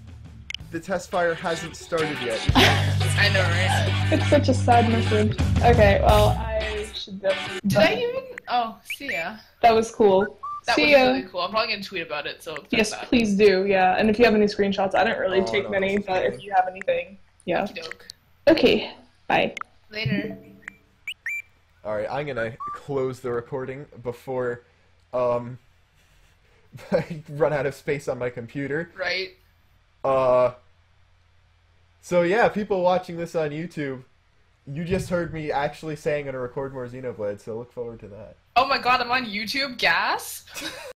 the test fire hasn't started yet. I know, right? it's such a sad message. Okay, well I should Definitely... Did I even? Oh, see ya. That was cool. That See was ya. really cool. I'm probably gonna tweet about it. So Yes, that. please do. Yeah, and if you have any screenshots, I don't really Oh, take no, many, but if you have anything, yeah. Doke. Okay. Bye. Later. All right, I'm gonna close the recording before um I run out of space on my computer. Right. Uh. So yeah, people watching this on YouTube, you just heard me actually saying I'm gonna record more Xenoblade, so look forward to that. Oh my god, I'm on YouTube. Gas.